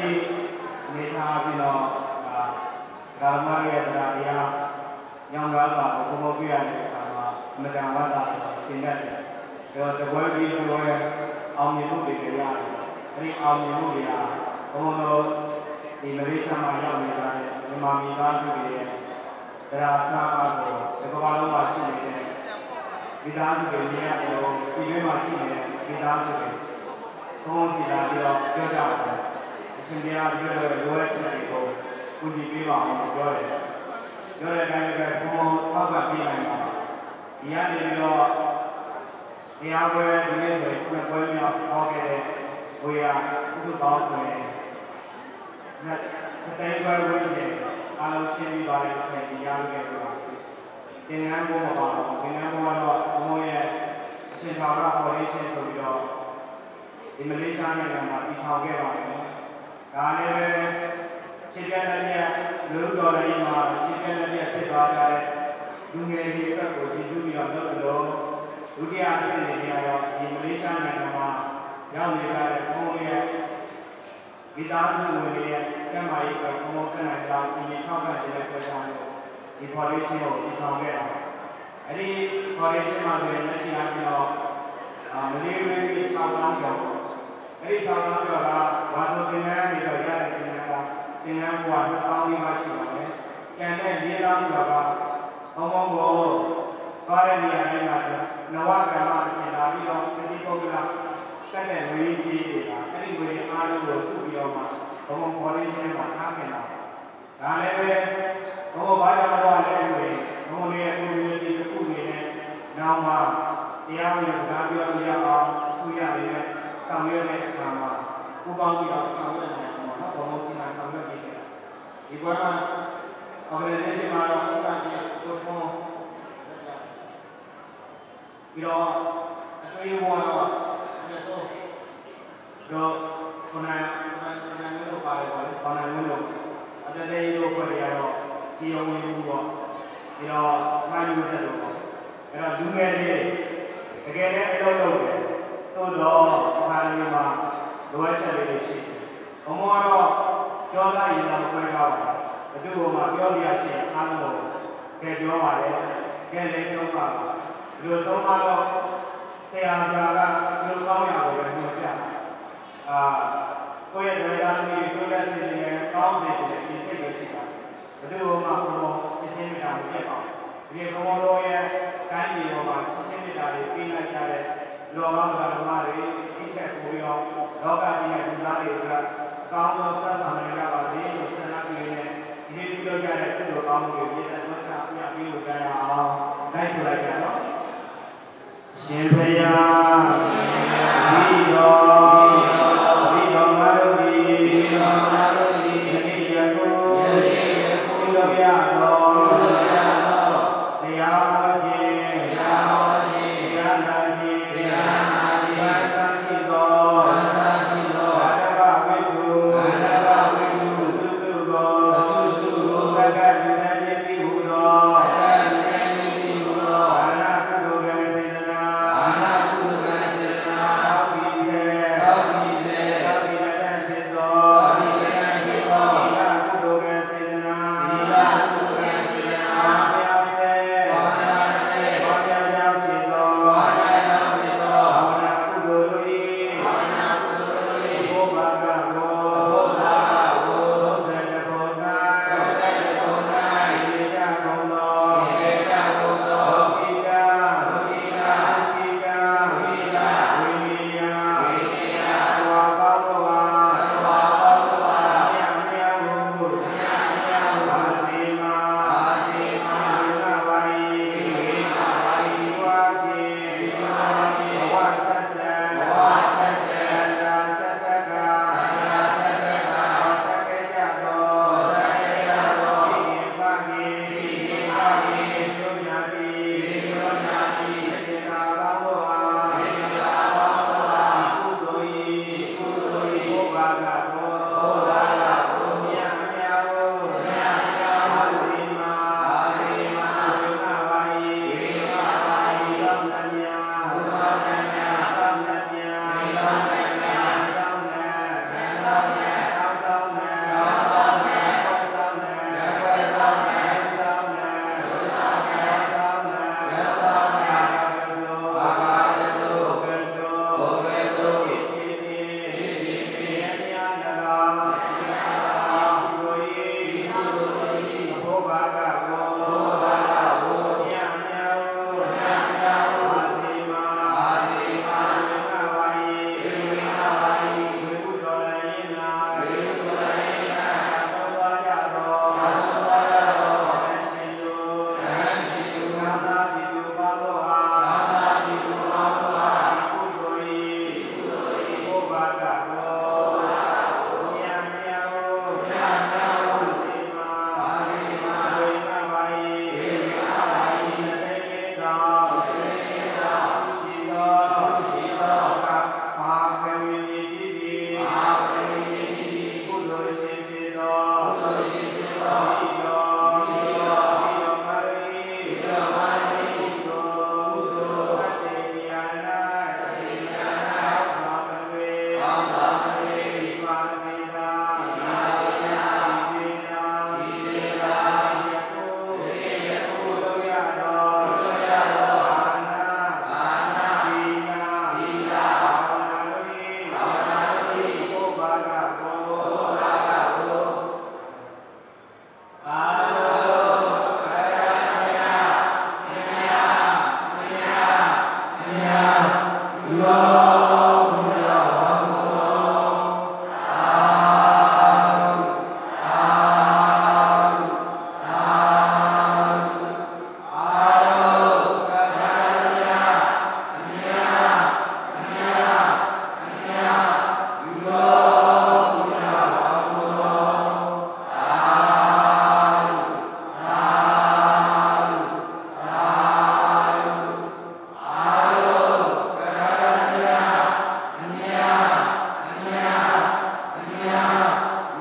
ရှိနေထားပြီးတော့ဒါဓမ္မရဲ့တရားတရားညောင်းကားစွာကိုဘုံဘုံပြရတဲ့အခါမှာအမတန်ဝါဒကိုသင်တတ်တယ်။ဒါတော့တပွဲပြီးတော့အောင်မြင်မှုတွေကြရတယ်။အဲဒီအောင်မြင်မှုတွေကဘုံဘုံတို့ဒီမလေးရှားမှာရောက်နေကြတဲ့မြန်မာမိသားစုတွေရဲ့တရားစာအားကိုဒီကမ္ဘာလုံးမှာရှိနေတဲ့မိသားစုတွေရဲ့အလိုဒီလိုမှာရှိနေတဲ့မိသားစုတွေဘုံဘုံစီလာပြီးတော့ပြောကြတယ်။ အရှင်ဘုရားပြောတဲ့လိုအပ်ချက်တွေကိုကုညီပေးပါအောင်ပြောတယ်။ပြောတဲ့အတိုင်းလည်းဘုံဘုံထောက်ပံ့ပေးနိုင်ပါဒီကနေပြီးတော့တရားပွဲဒီနေ့ဆိုရင်ခုနပွဲမြောက်ဟောခဲ့တဲ့ဝေယစုစုပေါင်းဆိုရင်နှစ်တိုင်းပွဲဝင်းကျင်အားလုံးရှင်းပြီးပါတယ်အချိန်ကြီးရခဲ့ပြီပါသင်္ကန်းဘုံမှာပါတော့သင်္ကန်းဘုံကတော့ဘုံရဲ့အရှင်သာရဖော်ဒေးရှင်းဆိုပြီးတော့ဒီမလေးရှားနိုင်ငံမှာတည်ထောင်ခဲ့ပါတယ် ဒါလည်းပဲခြေပြက်လက်ပြက်လူတော်လည်းမှာခြေပြက်လက်ပြက်ဖြစ်သွားကြတဲ့လူငယ်တွေအတွက်ကိုကြည့်စုပြီးတော့လုပ်လို့ဒုတိယအဆင့်တွေကတော့ဒီမလေးရှားနိုင်ငံမှာရောက်နေကြတဲ့ဘုံရဲ့မိသားစုဝင်တွေရဲ့ကျန်းမာရေးကိုဘုံဘုံတက်နိုင်ကြောင်းဒီထောက်ပံ့တဲ့အတွက်ကြောင့်ဒီ foundation ကိုတည်ထောင်ခဲ့တာအဲ့ဒီ foundation မှာဆိုရင်လက်ရှိအပြင်တော့အာမလေးဝင်းကြီး6,000ကျော် အဲ့ဒီ6,000ကျော်ကဘာဆိုတင်နေပြီးတော့ရတဲ့တင်နေကတင်နေဘုရား2,000နီးပါးရှိပါတယ်ကျန်တဲ့4,000ကျော်ကဘုံဘုံကိုသွားတဲ့နေရာတိုင်းမှာနဝကမ္မအဖြစ်လာပြီးတော့တတိပုဂ္ဂလတက်တဲ့ဝေကြီးတွေကအဲ့ဒီဝေအားလုံးကိုစုပြီးတော့မှဘုံဘုံ foundation မှာထားခဲ့တာဒါလည်းပဲဘုံဘုံဘာကြောင့်တော့လဲဆိုရင်ဘုံဘုံရဲ့ community တစ်ခုအနေနဲ့နောက်မှတရားဝင်စကားပြောလို့ရအောင်အစိုးရတွေနဲ့ဆောင်ရွက်တဲ့အခါမှာပူးပေါင်းပြီးတော့ဆောင်ရွက်နိုင်အောင်နော်ဘုံဘုံစီမံဆောင်ရွက်ပြီးတယ် ဒီဘက်မှာ organization မှာတော့ဥပဒေကိုထုံးပြီးတော့အဆွေးအဝါတော့ဒီဆိုတော့ခဏခဏခဏမျိုးပါတယ်ပေါ့ခဏမျိုးအတည်းလေးတို့ဖွဲ့ရတော့စီယုံဝင်မှုပေါ့ပြီးတော့မှန်ယူဆက်လို့ပေါ့အဲ့တော့လူငယ်လေးတကယ်လည်းအလုပ်လုပ်တယ်သို့တော့အခါလေးမှာလိုအပ်ချက်လေးတွေရှိတယ်ဘုံကတော့ ကြောသားရင်သာမခွဲတော့ဘူးဘယ်သူ့မှပြောပြရရှိအားလုံးကိုကဲပြောပါလေကဲလေးဆုံးပါဒီလိုဆုံးပါတော့ဆရာဆရာကဒီလိုကောင်းရအောင်ပဲညွှန်ပြအာကိုယ့်ရဲ့တရားသမီးကိုယ့်ရဲ့စိတ်နဲ့ကောင်းစေတဲ့ဒီစိတ်ကိုရှိတာဘယ်သူမှဘုံချက်ချင်းမြတာမပြတ်ပါဘူးဒီဘုံတော်ရဲ့တိုင်းပြည်ပေါ်မှာချက်ချင်းမြတာတွေပြီးလိုက်ကြတဲ့လောကဓမ္မတွေသိချက်ကိုရောလောကကြီးရဲ့လူသားတွေအတွက်အ ကောင်းဆုံးဆက်ဆံနိုင်ကြပါစေလို့ဆန္ဒပြုရင်းဒီနေ့ပြုလုပ်ကြတဲ့ကုသိုလ်ကောင်းမှုတွေပြည်သက်သွားချပြပြီးလို့ကြရအောင်လိုက်ဆိုလိုက်ကြတော့ရှင်ဖရာဒီတော်ဒီတော်ငါတို့ဒီဒီတော်ငါတို့ဒီယနေ့ယခုယနေ့ယခုပြုလုပ်ရတော်တရားဟောခြင်း